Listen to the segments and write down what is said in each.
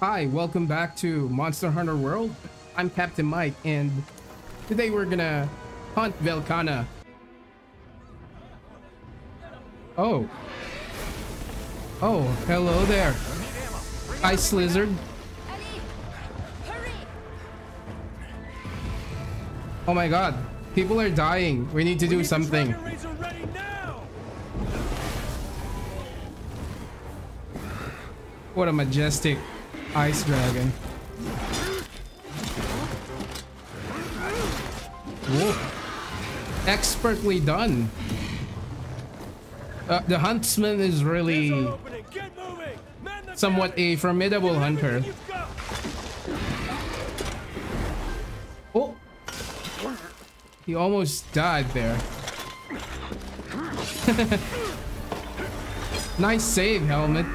Hi, welcome back to Monster Hunter World. I'm Captain Mayk, and today we're gonna hunt Velkhana. Oh. Oh, hello there. Ice Lizard. Oh my god, people are dying. We need to do something. What a majestic ice dragon. Whoa. Expertly done. Uh, the huntsman is really somewhat a formidable hunter. Oh, he almost died there. nice save, helmet.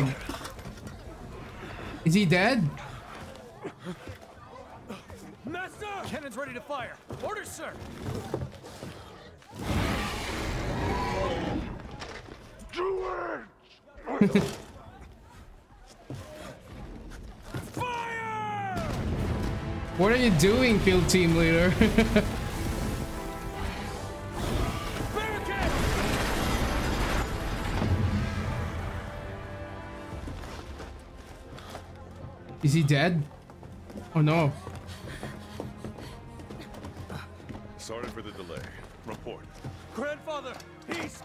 My. Is he dead? Master! Cannon's ready to fire. Orders, sir. Do it! fire! What are you doing, field team leader? Is he dead? Oh no. Sorry for the delay. Report. Grandfather, he's...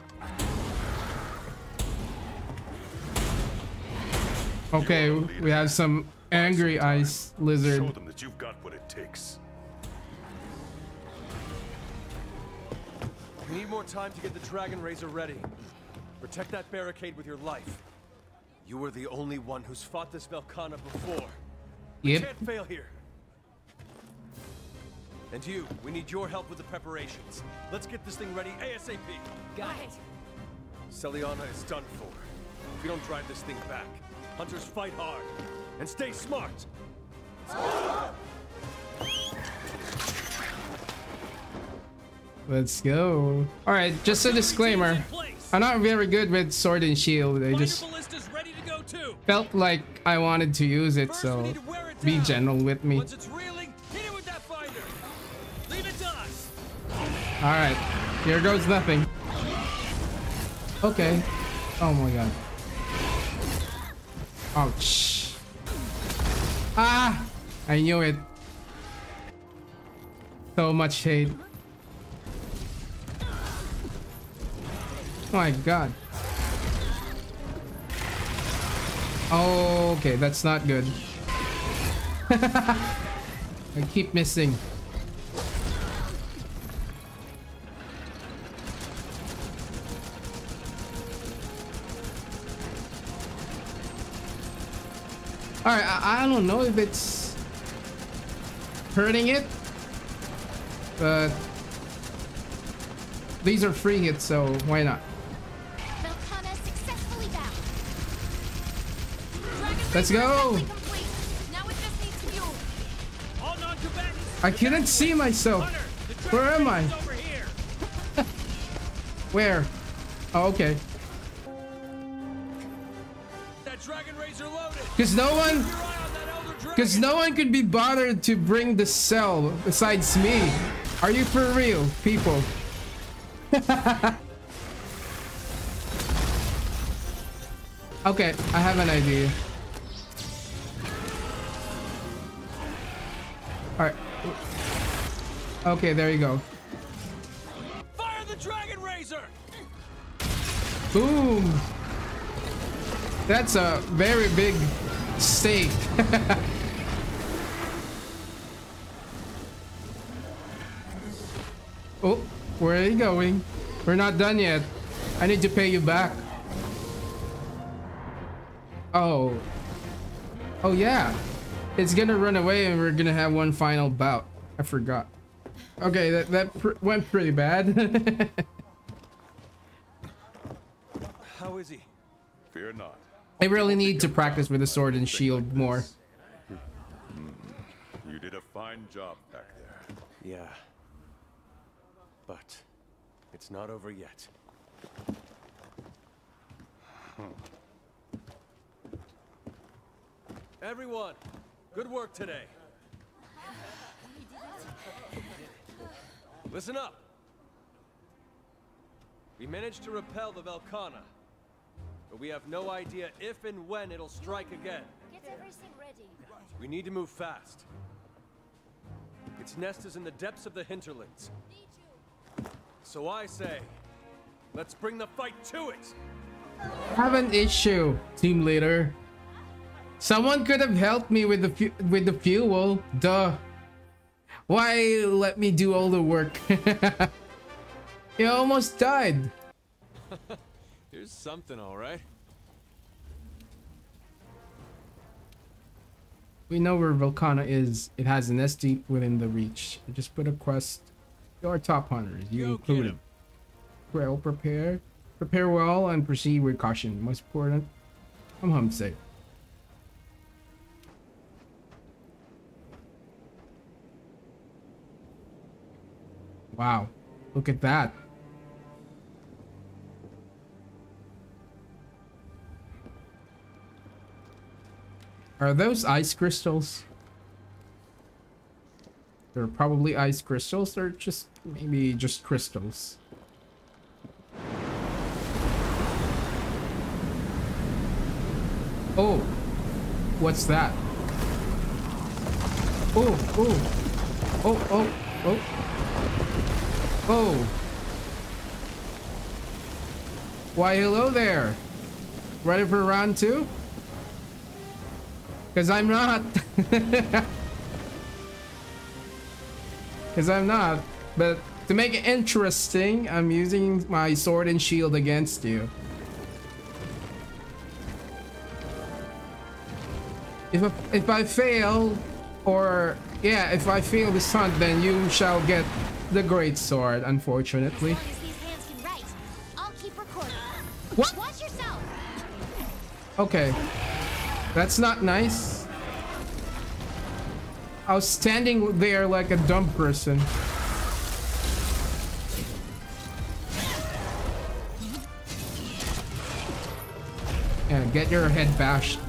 Okay, we have some angry ice lizard. Show them that you've got what it takes. We need more time to get the Dragonator ready. Protect that barricade with your life. You were the only one who's fought this Velkhana before. We Yep. can't fail here. And you, we need your help with the preparations. Let's get this thing ready ASAP. Got it. Seliana is done for. If we don't drive this thing back, hunters fight hard. And stay smart. Let's go. All right, just a disclaimer. I'm not very good with sword and shield. I just felt like I wanted to use it, so be gentle with me. Reeling, it with that finder. Leave it. All right, here goes nothing. Okay. Oh my god. Ouch. Ah! I knew it. So much hate. Oh my god. Oh, okay, that's not good. I keep missing. Alright, I, I don't know if it's hurting it, but these are free hits, so why not? All non-combatants. I couldn't see myself. Where am I? Where? Oh, okay. Because no one, because no one could be bothered to bring the cell besides me. Are you for real, people? okay, I have an idea. Okay, there you go. Fire the Dragonator. Boom! That's a very big stake. oh, where are you going? We're not done yet. I need to pay you back. Oh. Oh yeah. It's gonna run away and we're gonna have one final bout. I forgot. Okay, that, that pr went pretty bad. How is he? Fear not. I really need to practice with the sword and shield more. Hmm. You did a fine job back there. Yeah. But it's not over yet. Everyone, good work today. Listen up. We managed to repel the Velkhana, but we have no idea if and when it'll strike again. Get everything ready. We need to move fast. Its nest is in the depths of the hinterlands. So I say, let's bring the fight to it! have an issue, team leader. Someone could have helped me with the with the fuel. Duh. Why let me do all the work? you almost died. Here's something, all right. We know where Velkhana is. It has an nest deep within the reach. Just put a quest. Your top hunters, you Go get included. him. Well, prepare. Prepare well and proceed with caution. Most important, I'm home safe. Wow, look at that. Are those ice crystals? They're probably ice crystals or just maybe just crystals. Oh, what's that? Oh, oh, oh, oh, oh, oh. Why, hello there. Ready for round two? Because I'm not. Because I'm not. But to make it interesting, I'm using my sword and shield against you. If I, if I fail, or yeah, if I fail this hunt, then you shall get the great sword, unfortunately. As as these hands can write, I'll keep recording. What? Okay. That's not nice. I was standing there like a dumb person. Yeah, get your head bashed.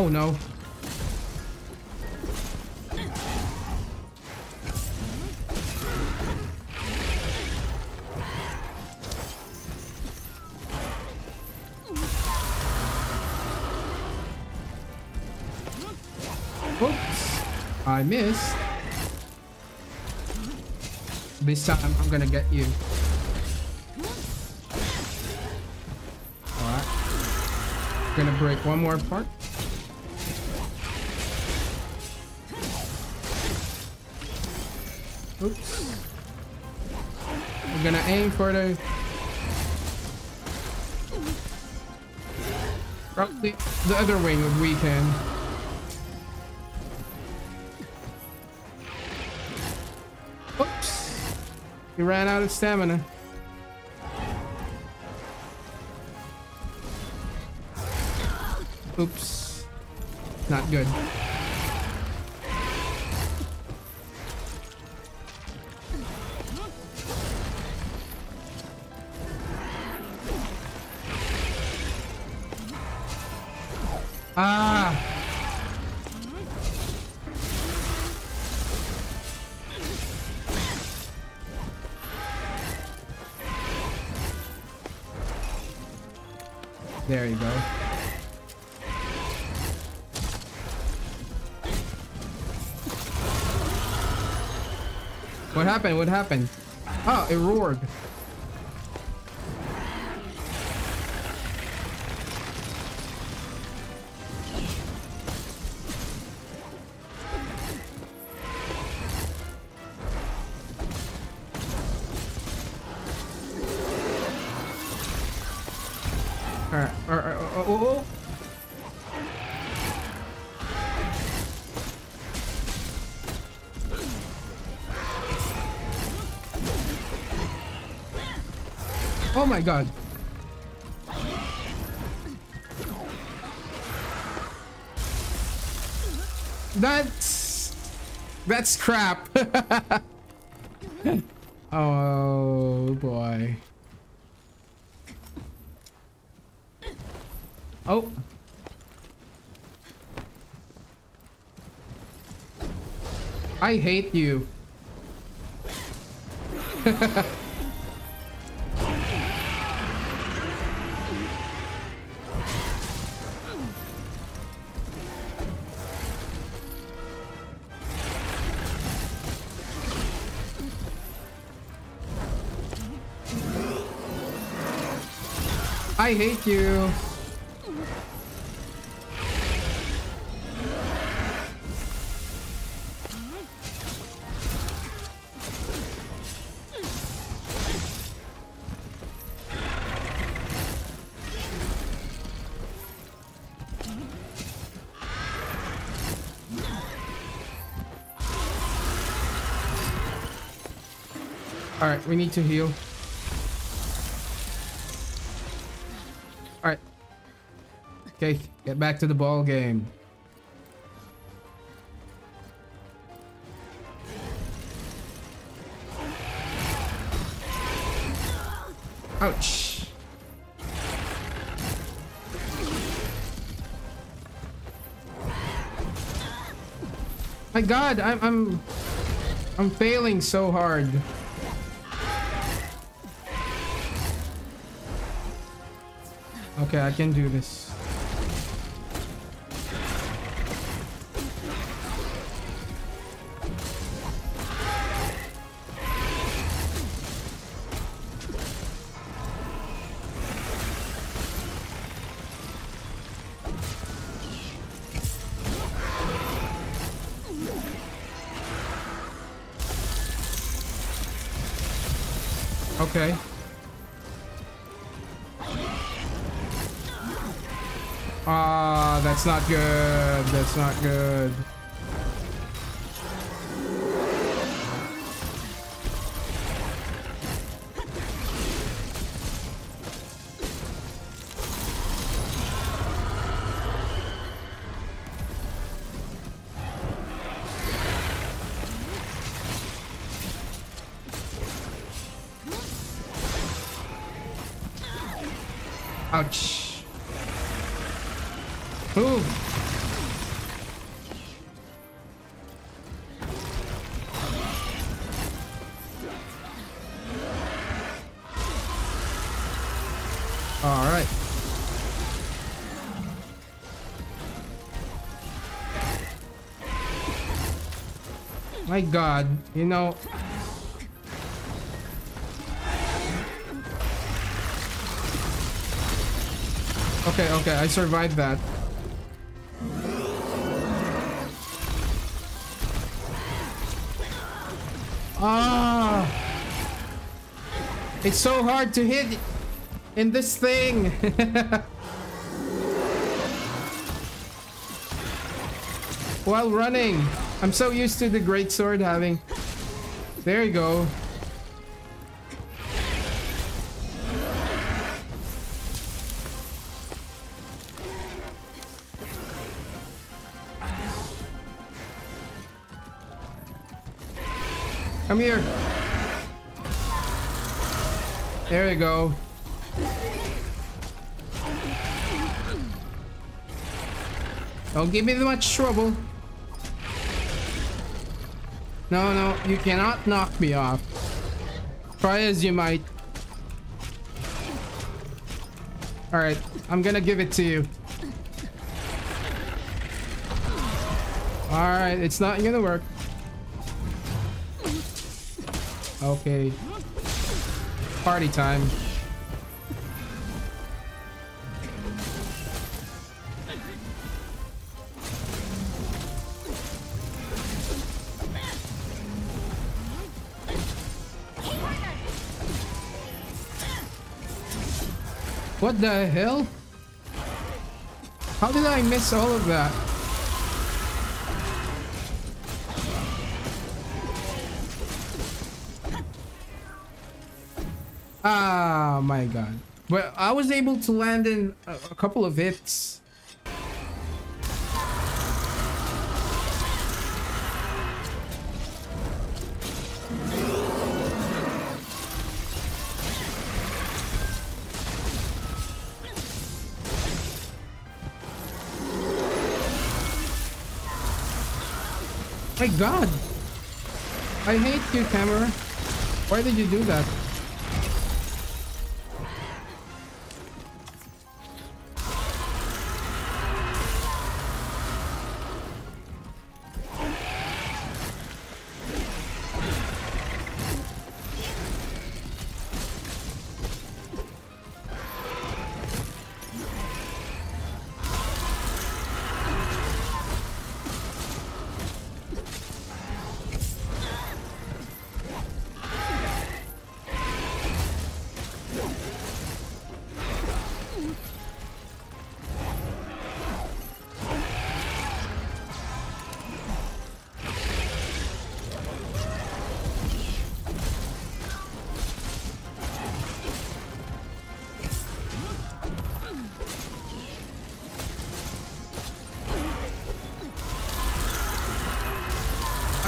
Oh no. Oops. I missed. This time I'm gonna get you. Alright. Gonna break one more part. Oops. We're gonna aim for the Probably the other wing if we can. Oops. He ran out of stamina. Oops. Not good. There you go. What happened? What happened? Oh, it roared. My god. That's that's crap. oh boy. Oh. I hate you. I hate you. All right, we need to heal. Okay, get back to the ball game. Ouch. My god, I'm I'm I'm failing so hard. Okay, I can do this. That's not good. That's not good. My god, you know, Okay, okay, I survived that. Ah! It's so hard to hit in this thing. While running. I'm so used to the great sword having. There you go. Come here. There you go. Don't give me much trouble. No, no, you cannot knock me off. Try as you might. Alright, I'm gonna give it to you. Alright, it's not gonna work. Okay. Party time. What the hell? How did I miss all of that? Ah, my god. But I was able to land in a, a couple of hits. God! I hate you, camera. Why did you do that?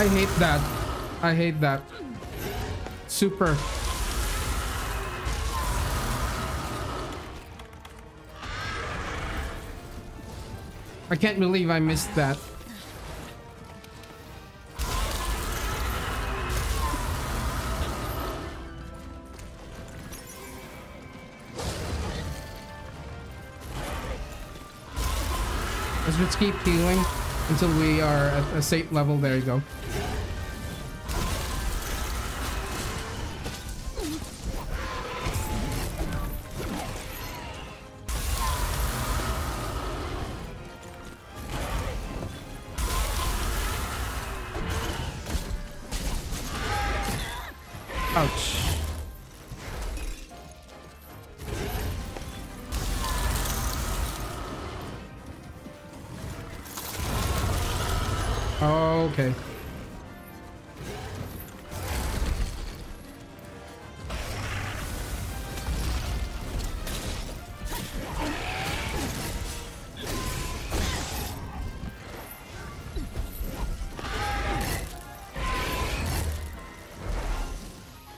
I hate that. I hate that. Super. I can't believe I missed that. Let's keep healing until we are at a safe level. There you go. Ouch. Okay.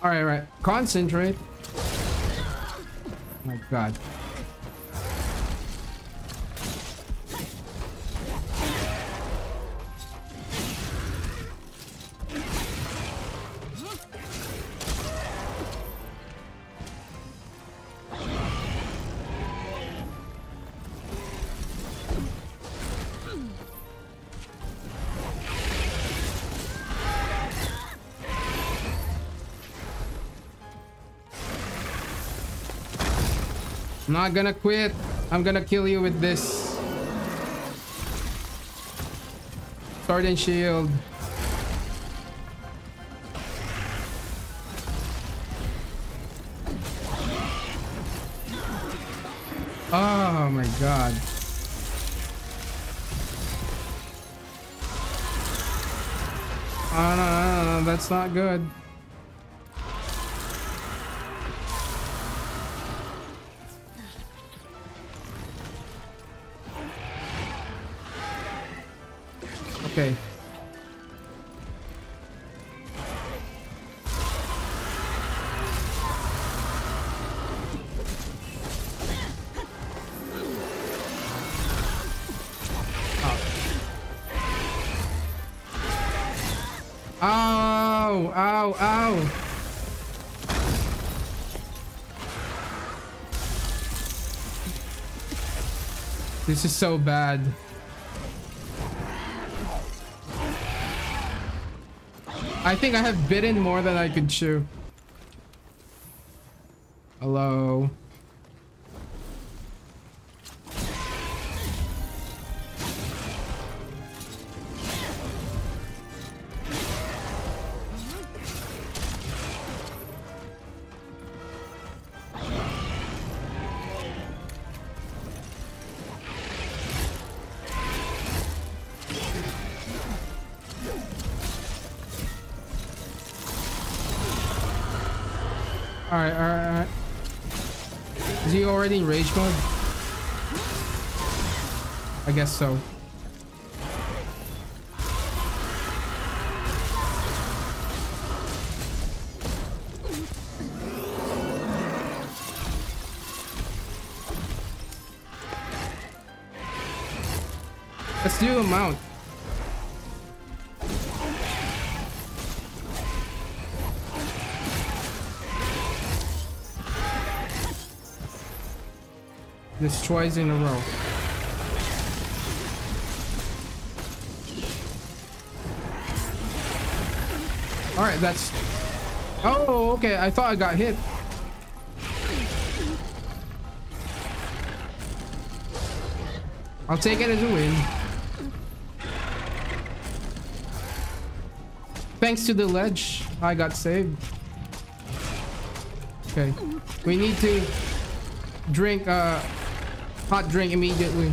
All right, right. Concentrate. Oh my God. Not gonna quit. I'm gonna kill you with this. Sword and shield. Oh my god. Oh no, no, no, no, that's not good. Okay. Ah. Ow, ow, ow. This is so bad. I think I have bitten more than I could chew. Alright, alright, alright. Is he already in rage mode? I guess so. Let's do a mount. This twice in a row. Alright, that's... Oh, okay. I thought I got hit. I'll take it as a win. Thanks to the ledge, I got saved. Okay. We need to drink uh hot drink immediately.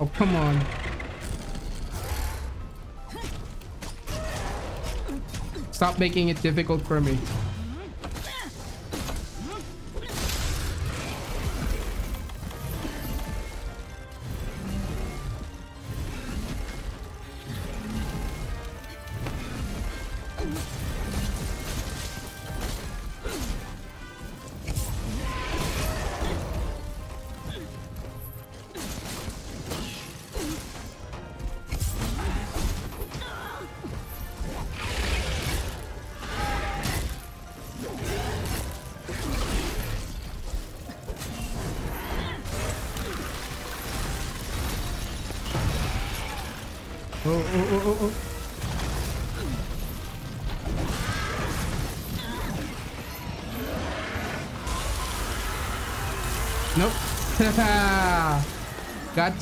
Oh, come on. Stop making it difficult for me.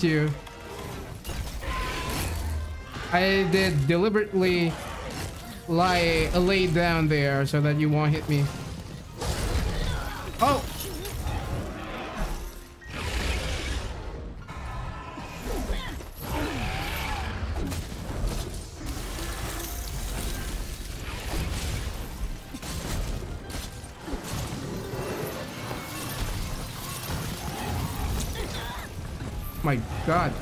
You. I did deliberately lie lay down there so that you won't hit me. My god.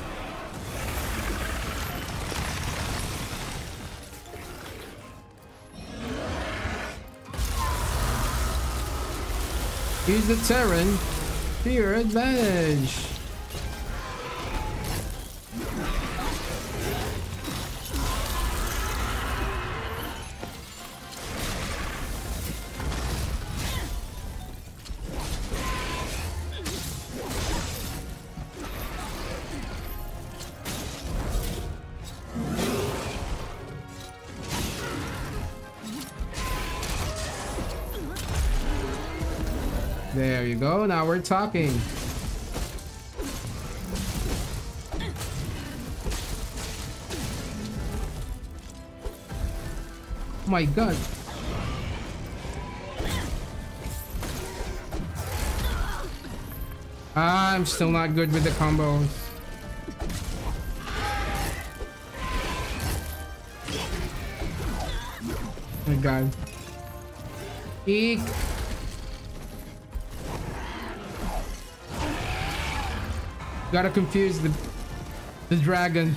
Use the terrain to your advantage. Now we're talking. Oh my god. Ah, I'm still not good with the combos. Oh my god. Eek. Gotta confuse the the dragon.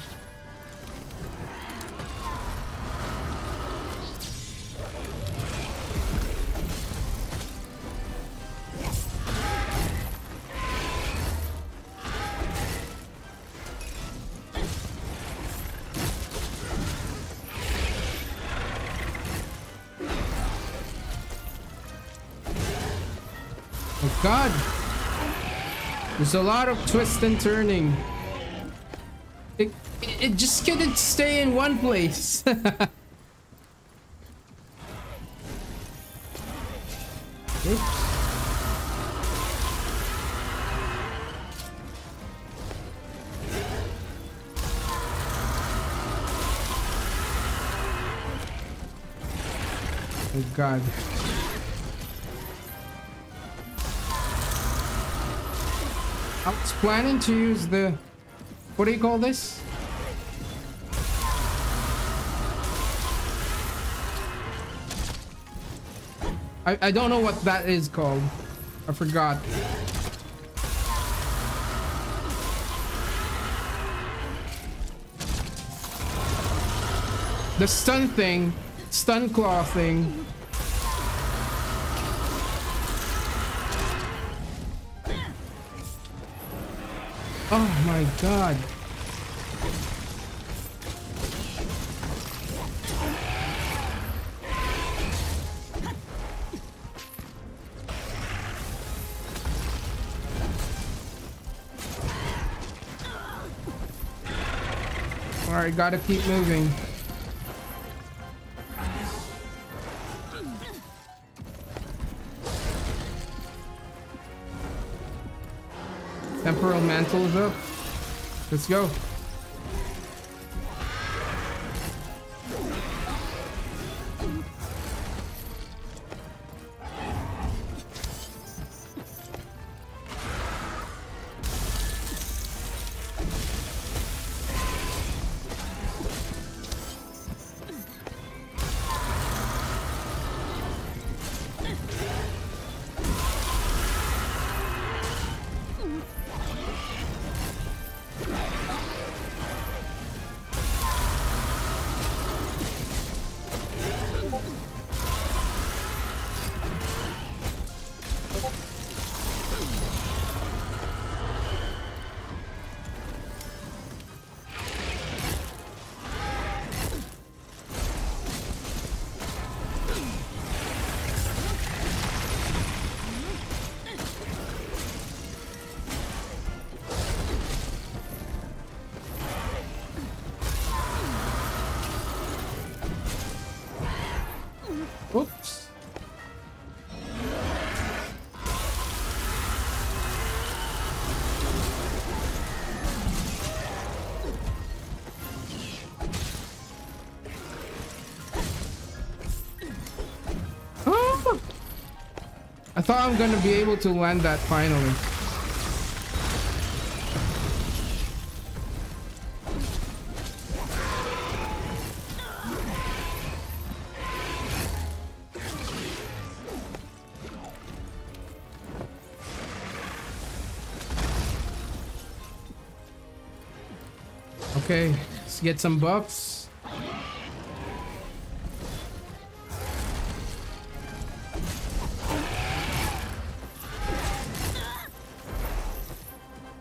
There's a lot of twist and turning. It, it just couldn't stay in one place. Oops. Oh god. I was planning to use the... What do you call this? I, I don't know what that is called. I forgot. The stun thing, stun claw thing. Oh my god. Alright, gotta keep moving. Is up. Let's go. Thought I'm gonna be able to land that finally. Okay, let's get some buffs.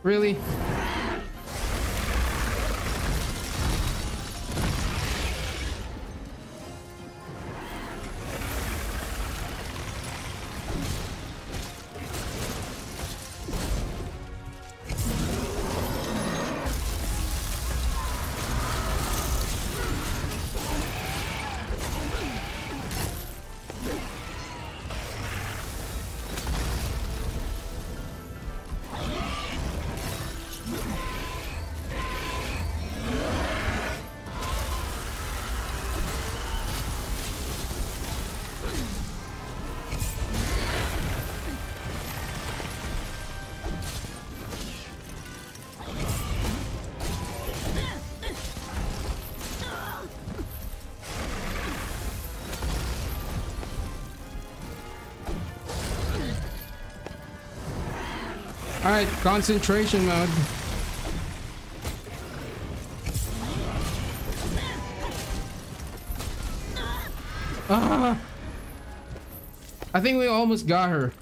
Really? Alright, concentration mode. Ah! I think we almost got her.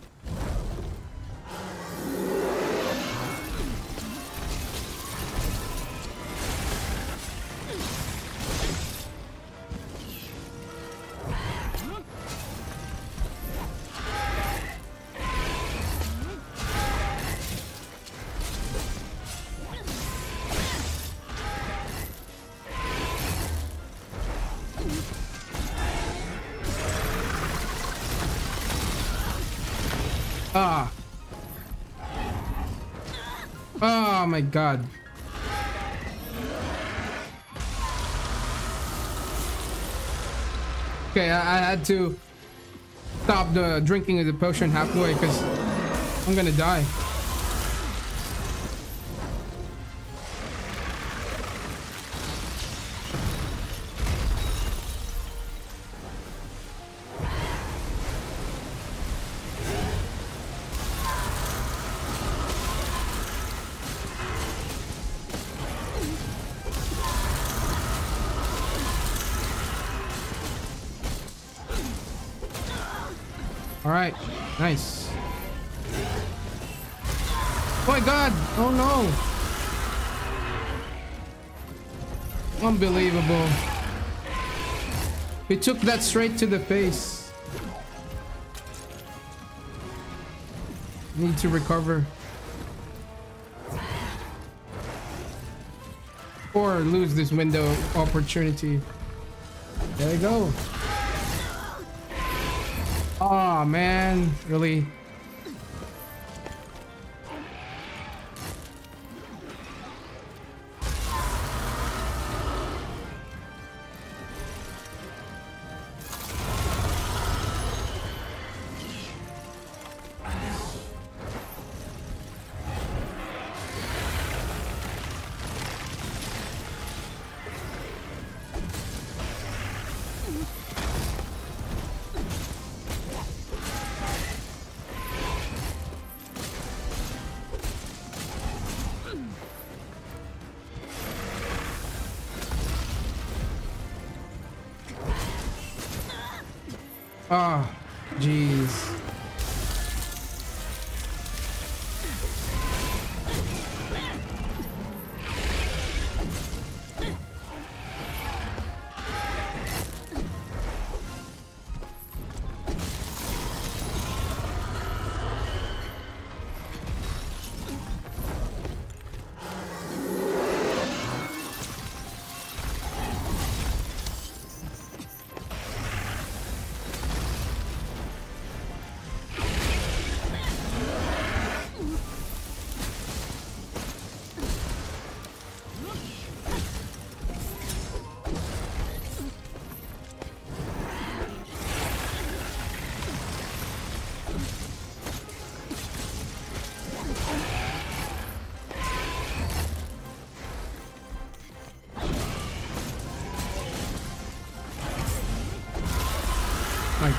God. Okay, I, I had to stop the drinking of the potion halfway because I'm gonna die. Oh my god! Oh no! Unbelievable. He took that straight to the face. Need to recover. Or lose this window opportunity. There you go. Oh man, really?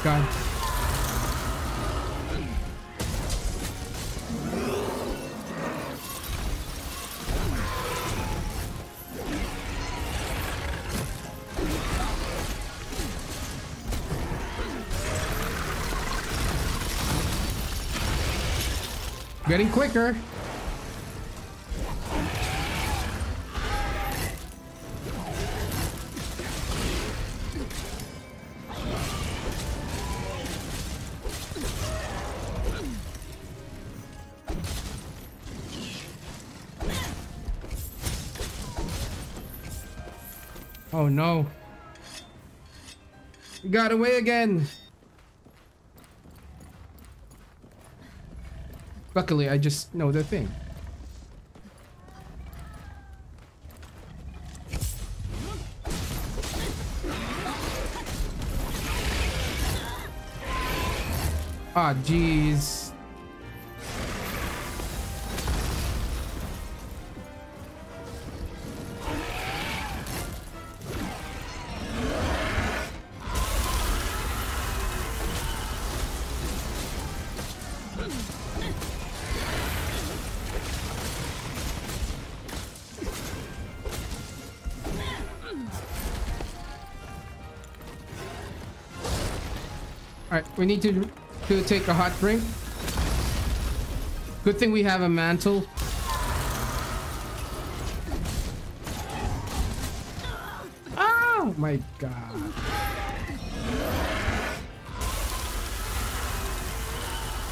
God. Getting quicker. Oh no. Got away again. Luckily, I just know the thing. Ah, jeez. We need to, to take a hot drink. Good thing we have a mantle. Oh my god.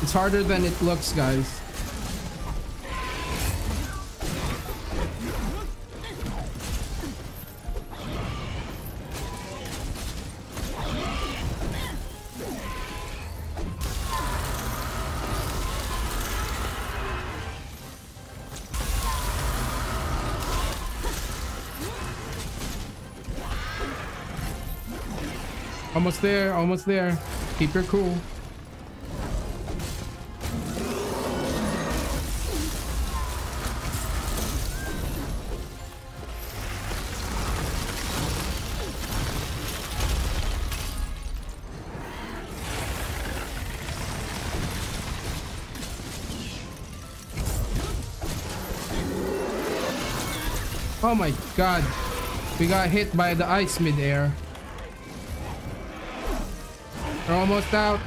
It's harder than it looks, guys. There, almost there. Keep your cool. Oh my god. We got hit by the ice midair. We're almost out.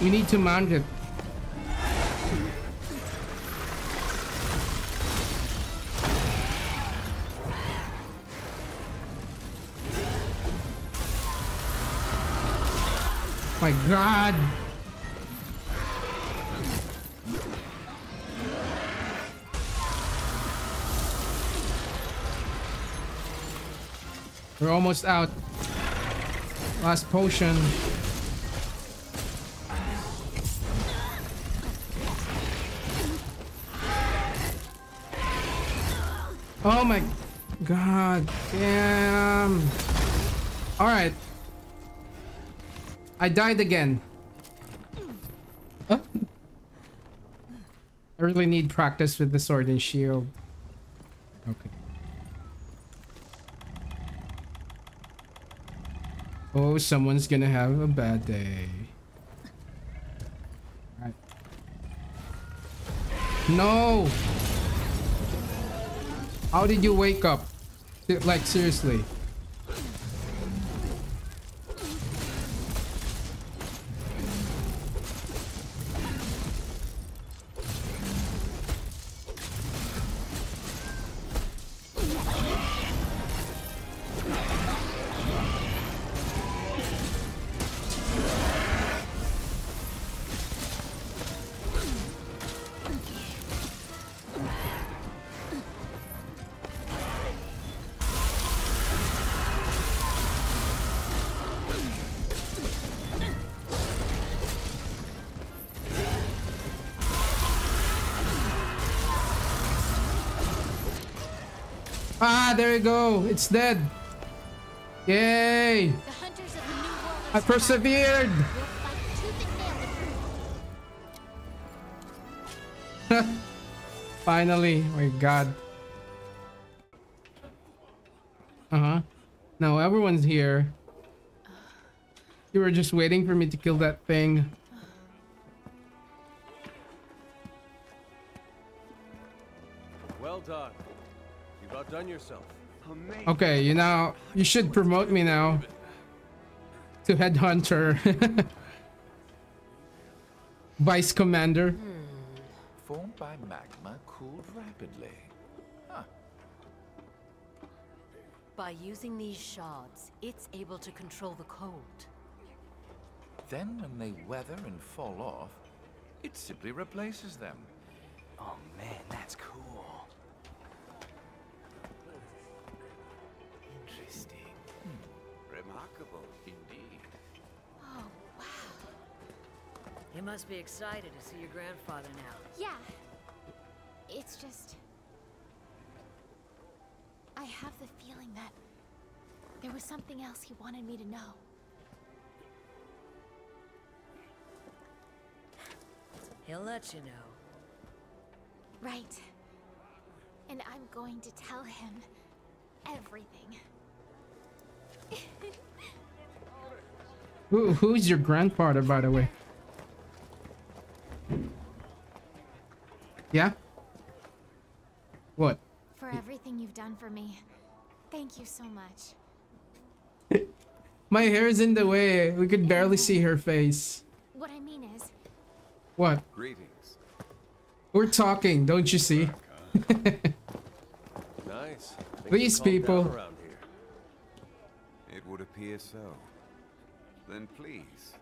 We need to mount it. My god. We're almost out. Last potion. Oh my god. Damn. Alright. I died again. Huh? I really need practice with the sword and shield. Okay. Oh, someone's gonna have a bad day. Alright. No! How did you wake up? Like, seriously. There you go. It's dead. Yay! The hunters of the new world I persevered. We'll fight tooth and nail with Finally, my god. Uh-huh. Now everyone's here. You were just waiting for me to kill that thing. You've outdone yourself. Okay, you know, you should promote me now to headhunter. Vice Commander. Hmm. Formed by magma cooled rapidly. By using these shards, it's able to control the cold. Then when they weather and fall off, it simply replaces them. Oh man, that's cool. You must be excited to see your grandfather now. Yeah. It's just. I have the feeling that there was something else he wanted me to know. He'll let you know. Right. And I'm going to tell him everything. Who, who's your grandfather, by the way? Yeah? What? For everything you've done for me. Thank you so much. My hair is in the way. We could barely see her face. What I mean is, What? Greetings. We're talking, don't you see? Nice. Things These people. around here. It would appear so. Then please,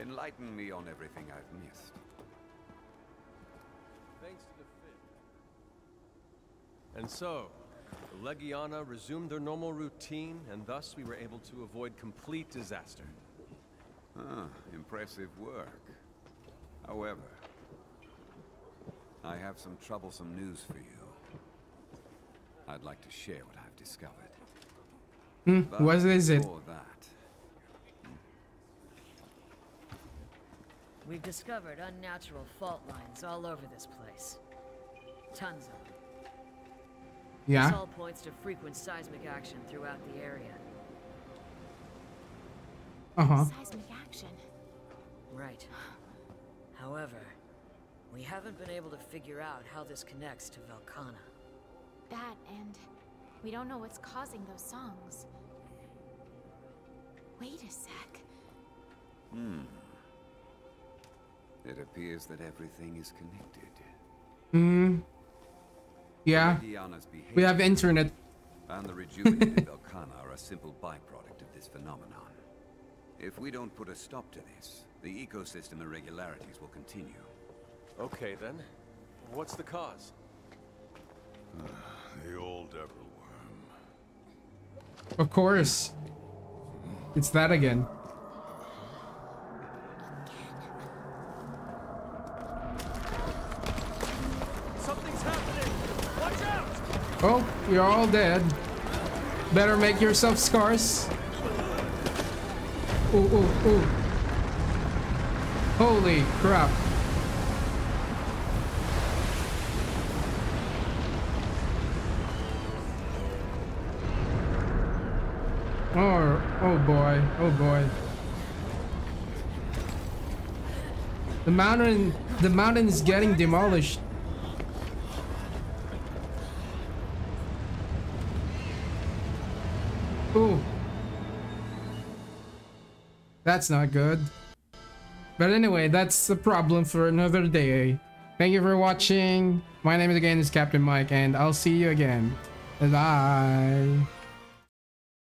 enlighten me on everything I've missed. And so, the Legiana resumed their normal routine, and thus we were able to avoid complete disaster. Ah, impressive work. However, I have some troublesome news for you. I'd like to share what I've discovered. Hmm, But what is it? that, We've discovered unnatural fault lines all over this place. Tons of them. This Yeah? all points to frequent seismic action throughout the area. Uh-huh. seismic action. Right. However, we haven't been able to figure out how this connects to Velkhana. That and we don't know what's causing those songs. Wait a sec. Hmm. It appears that everything is connected. Hmm. Yeah. We have internet. and the rejuvenated Velkhana are a simple byproduct of this phenomenon. If we don't put a stop to this, the ecosystem irregularities will continue. Okay then. What's the cause? The old Everworm. Of course. It's that again. Something's happening! Watch out! Oh, you're all dead. Better make yourself scarce. Ooh, ooh, ooh. Holy crap. Oh, oh boy, oh boy. The mountain, the mountain is getting demolished. That's not good. But anyway, that's a problem for another day. Thank you for watching. My name again is Captain Mayk and I'll see you again. Bye.